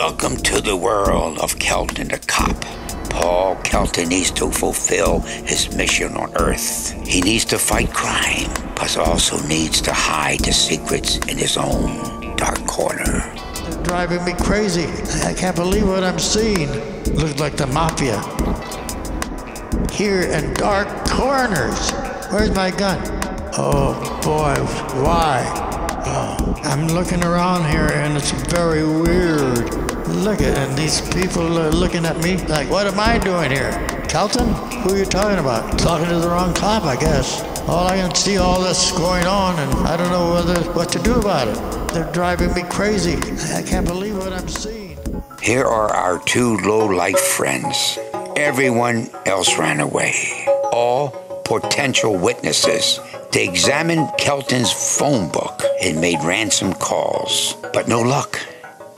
Welcome to the world of Kelton the cop. Paul Kelton needs to fulfill his mission on Earth. He needs to fight crime, but also needs to hide the secrets in his own dark corner. They're driving me crazy. I can't believe what I'm seeing. Looks like the mafia. Here in dark corners. Where's my gun? Oh boy, why? I'm looking around here and it's very weird. Look at and these people are looking at me like, what am I doing here? Kelton? Who are you talking about? Talking to the wrong cop, I guess. All I can see all this going on and I don't know whether what to do about it. They're driving me crazy. I can't believe what I'm seeing. Here are our two low life friends. Everyone else ran away. All potential witnesses. They examined Kelton's phone book and made ransom calls. But no luck.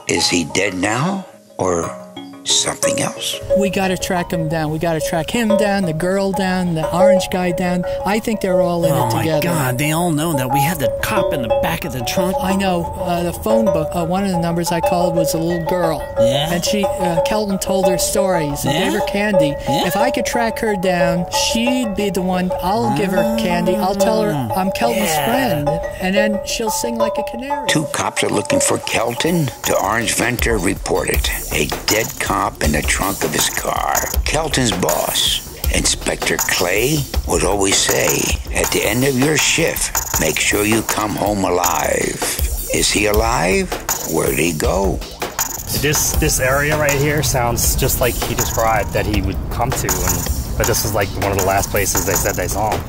Is he dead now or something else? We got to track him down. We got to track him down, the girl down, the orange guy down. I think they're all in oh it my together. God! They all know that we had the cop in the back of the trunk. I know. Uh, the phone book, uh, one of the numbers I called was a little girl. Yeah? And she, uh, Kelton told her stories and Yeah? gave her candy. Yeah? If I could track her down, she'd be the one. I'll give her candy. I'll tell her I'm Kelton's Yeah. friend. And then she'll sing like a canary. Two cops are looking for Kelton. The Orange Venter reported a dead cop in the trunk of his car. Kelton's boss, Inspector Clay, would always say, at the end of your shift, make sure you come home alive. Is he alive? Where'd he go? This this area right here sounds just like he described that he would come to, and but this is like one of the last places they said they saw him.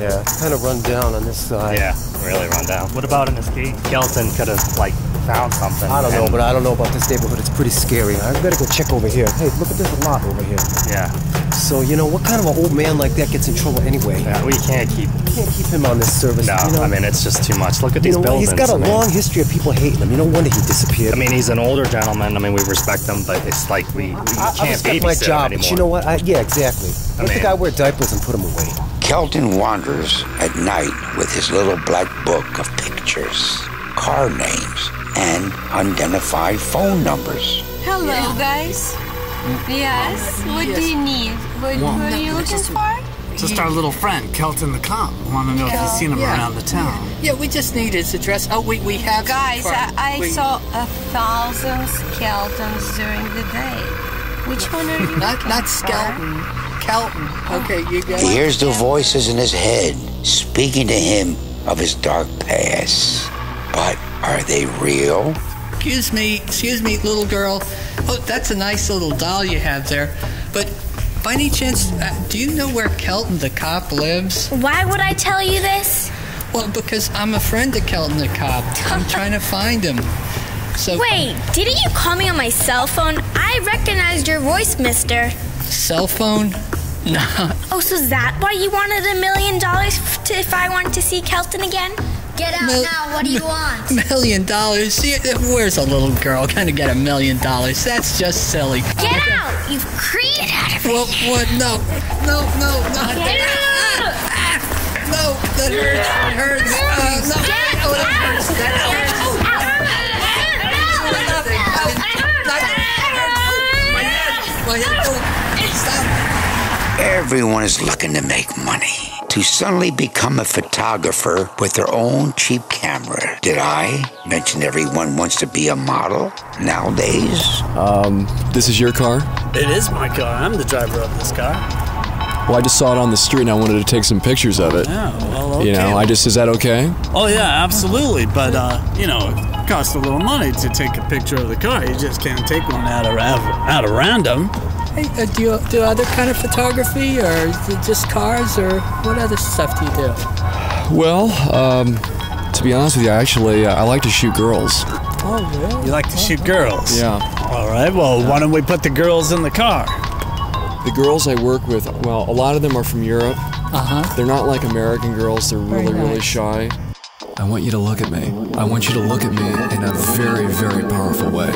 Yeah, kind of run down on this side. Yeah, really run down. What about in this gate? Skelton could have like found something. I don't know, but I don't know about this neighborhood. It's pretty scary. I better go check over here. Hey, look at this lot over here. yeah, So, you know, what kind of an old man like that gets in trouble anyway? yeah, we can't keep. We Can't keep him on this service. No, you know? I mean it's just too much. Look at you these know buildings. He's got a I mean- long history of people hating him. You know, wonder he disappeared. I mean, he's an older gentleman. I mean, we respect him, but it's like we, we I, I can't respect babysit my him job, anymore. but you know what? I, yeah, exactly. Let the mean- guy wear diapers and put him away. Kelton wanders at night with his little black book of pictures, car names, and unidentified phone numbers. Hello, guys. Mm. Yes. What do you need? What, what are you looking for? Just our little friend, Kelton the cop. Want to know if you've seen him Yeah. around the town. Yeah, we just need his address. Oh, we, we have. Guys, I, I we- saw a thousand skeletons during the day. Which one are you? Not, looking not for? Skelton. Kelton. Oh. Okay, you got He hears the voices in his head speaking to him of his dark past. But are they real? Excuse me, excuse me, little girl. Oh, that's a nice little doll you have there. But by any chance, uh, do you know where Kelton the cop lives? Why would I tell you this? Well, because I'm a friend of Kelton the cop. I'm trying to find him. So Wait, didn't you call me on my cell phone? I recognized your voice, mister. cell phone? No. Oh, so is that why you wanted a million dollars if I wanted to see Kelton again? Get out Mil- now. What do you want? Million dollars? Yeah, Where's a little girl gonna get a million dollars? That's just silly. Get out, you creep! Get out of Well, what? No, no, no, not Get that. out! Ah, no, that hurts. That hurts. Uh, no, Get oh, that hurts. That hurts. My head. My head. Stop. Everyone is looking to make money. To suddenly become a photographer with their own cheap camera. Did I mention everyone wants to be a model nowadays? This is your car? It is my car. I'm the driver of this car. Well, I just saw it on the street and I wanted to take some pictures of it. Yeah, well, okay. You know, I just, is that okay? Oh yeah, absolutely. But uh, you know, it costs a little money to take a picture of the car. You just can't take one out of out of random. Hey, uh, do you do other kind of photography, or just cars, or what other stuff do you do? Well, um, to be honest with you, actually, uh, I like to shoot girls. Oh, really? You like to shoot girls. Yeah. All right. Well, why don't we put the girls in the car? The girls I work with, well, a lot of them are from Europe. Uh huh. They're not like American girls, they're really, Very really nice. shy. I want you to look at me. I want you to look at me in a very, very powerful way.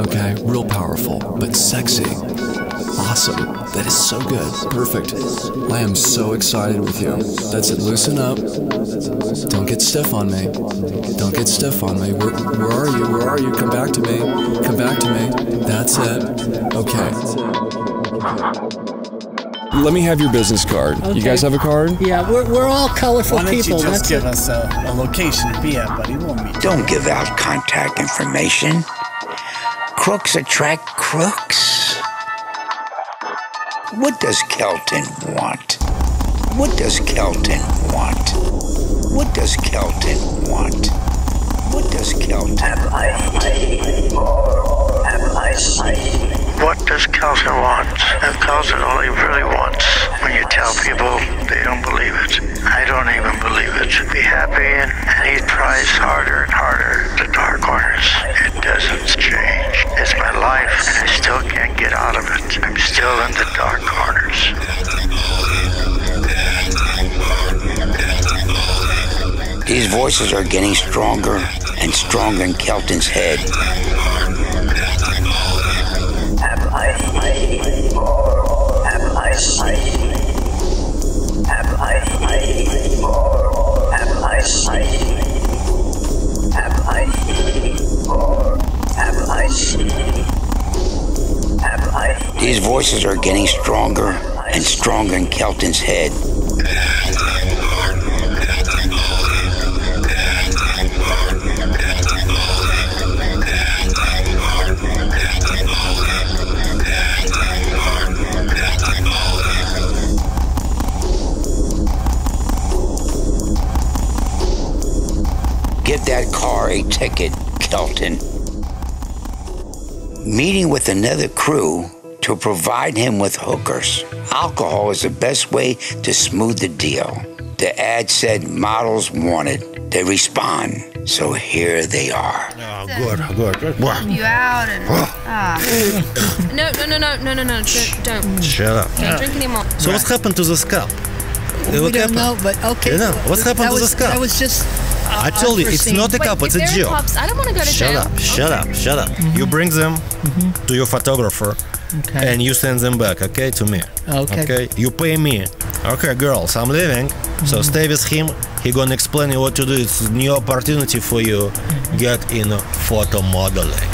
Okay? Real powerful, but sexy. awesome. That is so good. Perfect. I am so excited with you. That's it. Loosen up. Don't get stiff on me. Don't get stiff on me. Where, where are you? Where are you? Come back to me. Come back to me. That's it. Okay. Let me have your business card. You guys have a card? Yeah, we're, we're all colorful Why don't people. you just That's give it. us a, a location to be at, buddy? We'll meet. Don't give out contact information. Crooks attract crooks. What does Kelton want? What does Kelton want? What does Kelton want? What does Kelton What does Kelton want? And Kelton only really wants when you tell people they don't believe it. I don't even believe it. Be happy and, and he tries harder and harder the dark corners. It doesn't change. It's my life and I still can't get out of it. I'm still in the dark corners. These voices are getting stronger and stronger in Kelton's head. These voices are getting stronger and stronger in Kelton's head. That ticket, Kelton. Meeting with another crew to provide him with hookers. Alcohol is the best way to smooth the deal. The ad said models wanted. They respond. So here they are. Oh, good, good. Help you out and ah. no, no, no, no, no, no, no, don't, don't, Shut up. don't drink anymore. So what's happened to the scalp? We What don't happened? know, but okay. You know, what's That happened to the scalp? That was just. I told you, it's not a cup, it's a joke. I don't want to go to Shut jail. up, shut up, shut up. Mm-hmm. You bring them mm-hmm. to your photographer Okay. and you send them back, okay, to me. Okay. Okay, you pay me. Okay, girls, I'm leaving. So mm-hmm. stay with him. He gonna explain you what to do. It's a new opportunity for you. Get in photo modeling.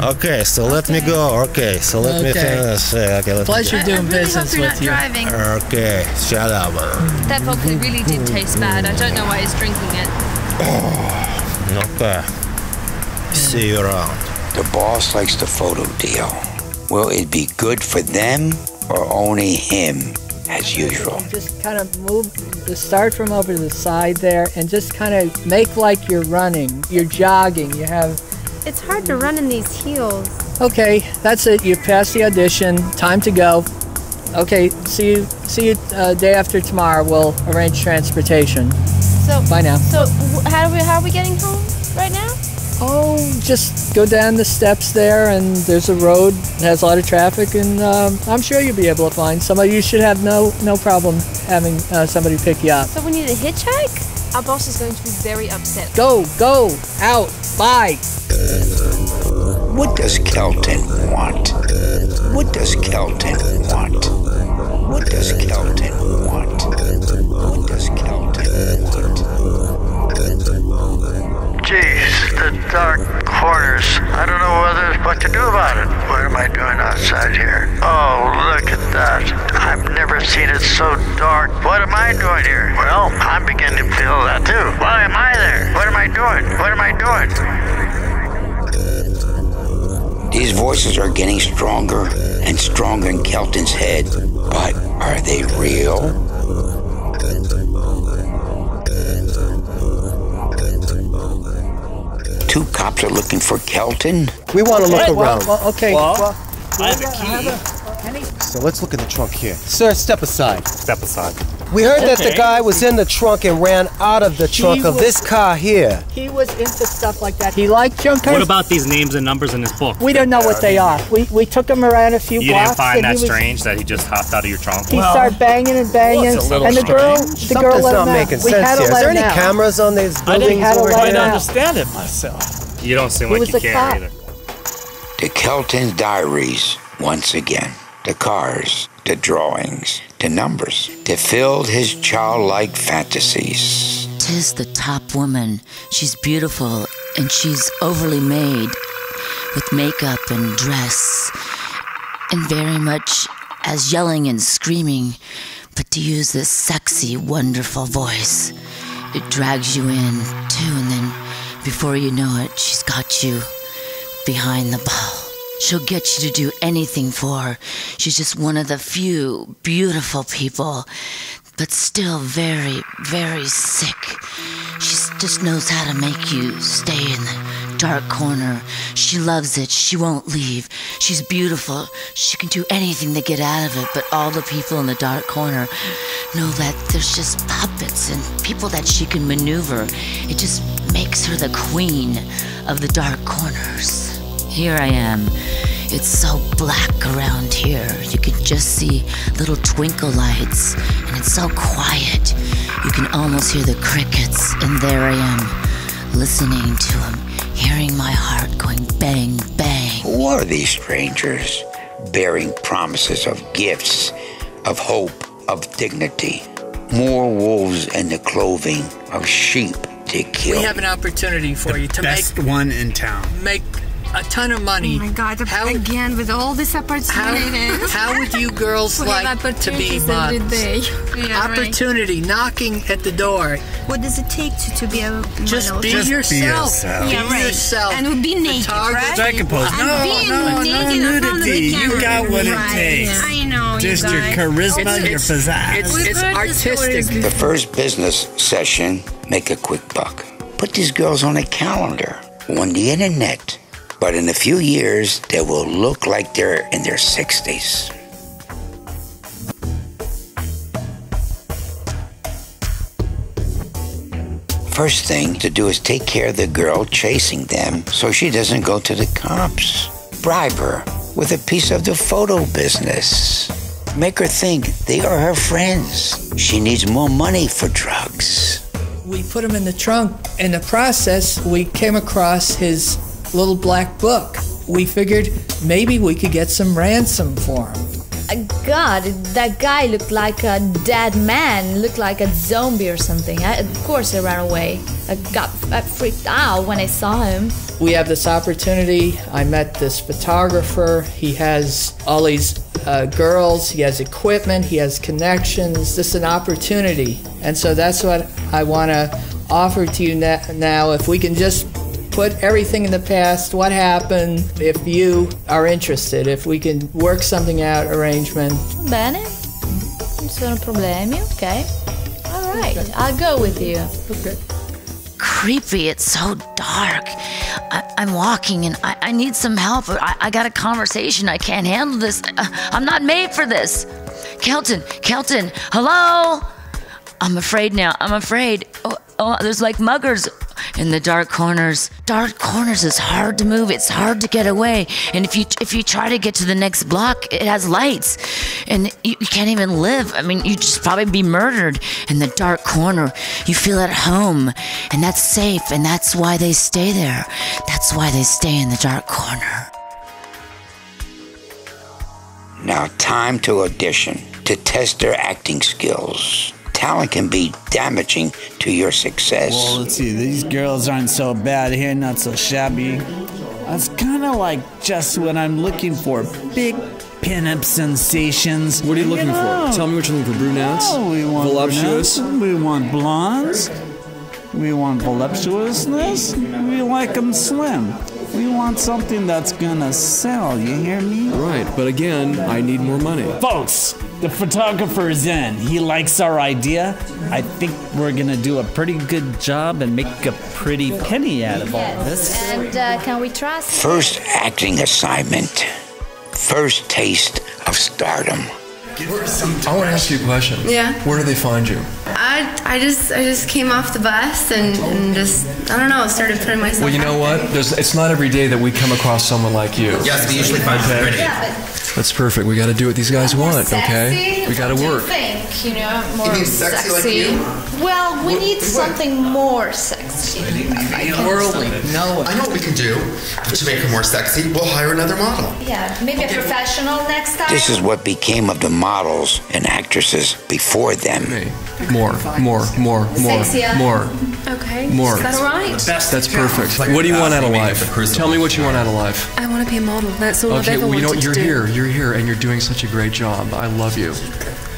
Okay, so let me go. Okay, so let me Okay. finish. Uh, Okay, let Pleasure me doing I really business you're with not you. driving. go. Okay, shut up. That vodka really did taste bad. I don't know why he's drinking it. Okay. See you around. The boss likes the photo deal. Will it be good for them or only him, as usual? Just kind of move, just start from over to the side there, and just kind of make like you're running, you're jogging. You have. It's hard to run in these heels. Okay, that's it. You passed the audition. Time to go. Okay, see you. See you uh, day after tomorrow. We'll arrange transportation. So Bye now. So how do we? How are we getting home right now? Oh, just go down the steps there, and there's a road that has a lot of traffic, and um, I'm sure you'll be able to find somebody. You should have no no problem having uh, somebody pick you up. So we need a hitchhike. Our boss is going to be very upset. Go, go, out, bye. What does Kelton want? What does Kelton want? What does Kelton want? What does Kelton want? Jeez, the dark corners. I don't know whether what to do about it. What am I doing outside here? Oh, look at that. I've never seen it so dark. What am I doing here? Well, I'm beginning to feel that too. Why am I there? What am I doing? What am I doing? These voices are getting stronger and stronger in Kelton's head. But are they real? Two cops are looking for Kelton. We want to look Hey, well, around. well, okay. Well, well, I have a key. So let's look in the trunk here. Sir, step aside. Step aside. We heard that the guy was in the trunk and ran out of the trunk of was- this car here. he was into stuff like that. He liked junk cars. What about these names and numbers in his book? We don't know what uh, they are. We we took him around a few You blocks. didn't find and that was, strange that he just hopped out of your trunk? He started banging and banging, Well, it's a little and the girl, strange. the girl Something's let not him out. making we sense to here. Is let there him any out. cameras on these buildings? I buildings didn't over here? understand it myself. You don't seem He like you a care cop. either. The Kelton Diaries once again. The cars, the drawings, the numbers that filled his childlike fantasies. Tis the top woman. She's beautiful and she's overly made with makeup and dress and very much as yelling and screaming, but to use this sexy, wonderful voice. It drags you in too, and then before you know it, she's got you behind the ball. She'll get you to do anything for her. She's just one of the few beautiful people, but still very, very sick. She just knows how to make you stay in the dark corner. She loves it. She won't leave. She's beautiful. She can do anything to get out of it, but all the people in the dark corner know that there's just puppets and people that she can maneuver. It just makes her the queen of the dark corners. Here I am. It's so black around here. You can just see little twinkle lights, and it's so quiet. You can almost hear the crickets, and there I am, listening to them, hearing my heart going bang, bang. Who are these strangers bearing promises of gifts, of hope, of dignity? More wolves in the clothing of sheep to kill. We have an opportunity for you to Best make one in town. make a ton of money. Oh my god, again with all these How, opportunities. how would you girls like to be opportunities every mods? day. Yeah, right. Opportunity knocking at the door. What does it take to, to be a Just model? be yourself. Be Yeah, right. yourself. And be naked, right? Second pose. And No, being no, no naked in front of the nudity. You got what it Right. takes. I know. you Just your charisma, It's- your pizzazz. It's, We've it's artistic. The first business session, make a quick buck. Put these girls on a calendar, on the internet. But in a few years, they will look like they're in their 60s. First thing to do is take care of the girl chasing them so she doesn't go to the cops. Bribe her with a piece of the photo business. Make her think they are her friends. She needs more money for drugs. We put him in the trunk. In the process, we came across his little black book. We figured maybe we could get some ransom for him. Uh, God, that guy looked like a dead man, looked like a zombie or something. I, of course, I ran away. I got I freaked out when I saw him. We have this opportunity. I met this photographer. He has all these uh, girls, he has equipment, he has connections. This is an opportunity. And so that's what I want to offer to you na- now. If we can just put everything in the past, what happened, if you are interested, if we can work something out, arrangement. Bene, non sono problemi, okay. All right, I'll go with you. Okay. creepy. It's so dark. I, I'm walking and I, I need some help. I, I got a conversation. I can't handle this. Uh, I'm not made for this. Kelton, Kelton, hello? I'm afraid now. I'm afraid. Oh, oh, there's like muggers in the dark corners. Dark corners is hard to move. It's hard to get away. And if you if you try to get to the next block, it has lights, and you, you can't even live. I mean, you just probably be murdered in the dark corner. You feel at home, and that's safe, and that's why they stay there. That's why they stay in the dark corner. Now, time to audition to test their acting skills. Talent can be damaging to your success. Well, let's see. These girls aren't so bad here, not so shabby. That's kind of like just what I'm looking for. Big pinup sensations. What are you looking for? Tell me what you're looking for. Brunettes? Oh, we want Voluptuous? brunettes, We want blondes. We want voluptuousness. We like them slim. We want something that's gonna sell. You hear me? Right, but again, I need more money. Folks, the photographer is in. He likes our idea. I think we're gonna do a pretty good job and make a pretty penny out of all this. And uh, can we trust? First acting assignment. First taste of stardom. I want to ask you a question. Yeah. Where do they find you? I, I just I just came off the bus and, and just I don't know started putting myself. Well, you know what? There's, it's not every day that we come across someone like you. Yes, we usually find you pretty. Yeah, but That's perfect. We got to do what these guys want, okay? We got to work. Think, you know, more You mean sexy like you? Well, we need something more sexy. Worldly, no. I know what we can do to make her more sexy. We'll hire another model. Yeah, maybe a professional next time. This is what became of the models and actresses before them. More, more, more, more, Sexier. more. Okay. More. Is that all right? That's perfect. What do you want out of life? Tell me what you want out of life. I want to be a model. That's all I've Okay, ever well, you know wanted what? to You're here. You're here, and you're doing such a great job. I love you.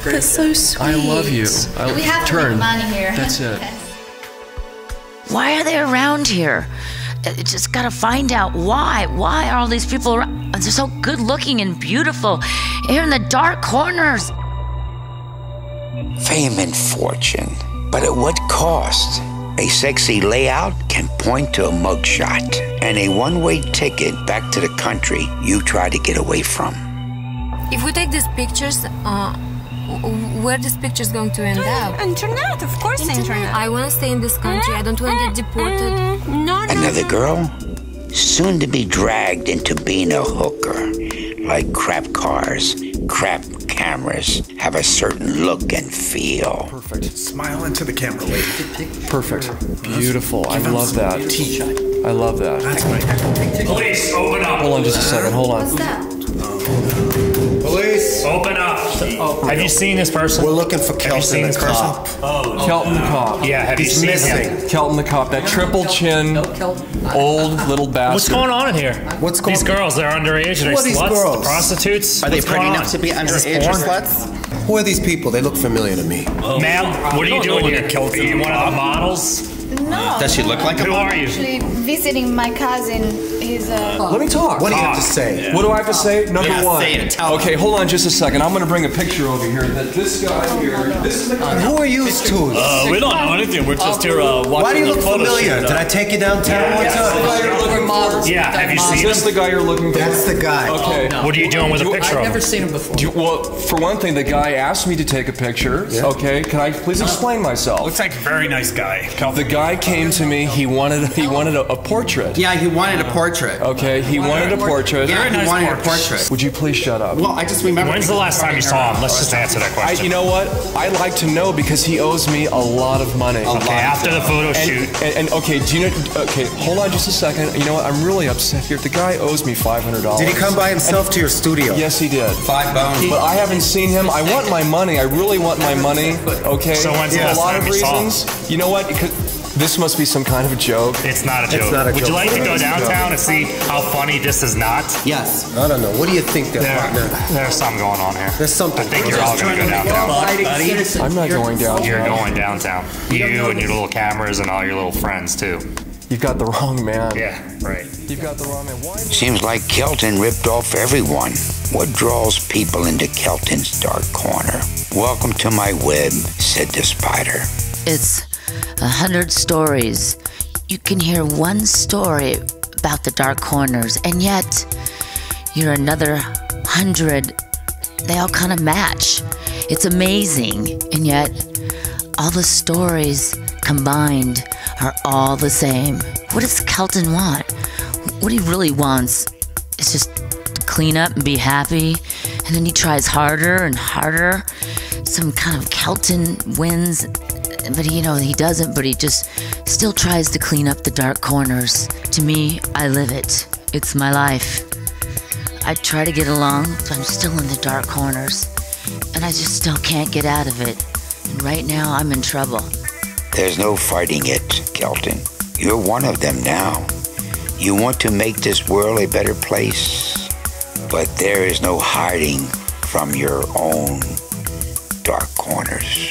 That's so sweet. I love you. I, We have to turn. make money here. That's it. Why are they around here? I just gotta find out why. Why are all these people around? They're so good looking and beautiful. Here in the dark corners. Fame and fortune. But at what cost? A sexy layout can point to a mugshot and a one way ticket back to the country you try to get away from. If we take these pictures, uh, w- this picture is going to end up? Internet, of course, internet. I want to stay in this country. I don't want to get eh? deported. Mm, no, Another girl? Soon to be dragged into being a hooker. Like crap cars, crap cameras have a certain look and feel. Perfect. Smile into the camera, lady. Perfect. Beautiful. I love that. I love that. That's right. Police, open up. Hold on just a second. Hold on. What's that? Police. Open up. Oh, have you seen this person? We're looking for Have you seen Kelton this the person? cop. Oh, Kelton the cop. Yeah, have you He's seen missing. him? Kelton the cop. That triple chin, old little bastard. What's going on in here? What's going on? These girls, they're underage. Are they Who are these girls? The prostitutes? Are they What's pretty enough to be underage or sluts? Who are these people? They look familiar to me. Oh. Ma'am, what are you doing here? Are you one of the models? No. Does she look like a Who are you? Actually, visiting my cousin. He's a. Let me talk. What do you have to say? What do I have to say? Number Yeah, one. say it. Tell okay, hold on just a second. I'm going to bring a picture over here. That this guy here. This is the guy. Who are you two? Uh, we don't know anything. We're just here uh, watching Why do you look familiar? Did I take you downtown one time? We're models. Yeah, have you Is seen this him? the guy you're looking for? That's the guy. Okay. What are you doing with a picture I've never seen him before. Do you, well, for one thing, the guy asked me to take a picture. Okay, can I please explain myself? Looks like a very nice guy. The guy came to me. He wanted he wanted a, a portrait. Yeah, he wanted a portrait. Okay, he wanted a portrait. Yeah, he wanted a portrait. portrait. Would you please shut up? Well, I just remember. When's the last time you saw him? Let's just answer that I, question. you know what? I'd like to know because he owes me a lot of money. Okay, after the photo And, shoot. and, and okay, do you know? Okay, hold on just a second. You know what? I'm really upset here. The guy owes me five hundred dollars. Did he come by himself to your studio? Yes, he did. Five bones. But I haven't seen him. I want my money. I really want my money. Okay. So when's the last a lot time of you saw him? You know what? It could- This must be some kind of a joke. It's not a It's joke. not a Would you like to go It's a joke. downtown and see how funny this is not? Yes. I don't know. What do you think they're There, partner? there's something going on here. There's something. I think you're all going to go downtown. Buddy, I'm not going down. You're going downtown. You and your little cameras and all your little friends too. You've got the wrong man. Yeah, right. You've got the wrong man. Why? Seems like Kelton ripped off everyone. What draws people into Kelton's dark corner? Welcome to my web, said the spider. It's a hundred stories. You can hear one story about the dark corners, and yet you're another hundred. They all kind of match. It's amazing, and yet all the stories combined are all the same. What does Kelton want? What he really wants is just to clean up and be happy, and then he tries harder and harder. Some kind of Kelton wins but you know he doesn't but he just still tries to clean up the dark corners to me i live it it's my life i try to get along but i'm still in the dark corners and i just still can't get out of it and right now i'm in trouble There's no fighting it, Kelton. You're one of them now. You want to make this world a better place, but there is no hiding from your own dark corners.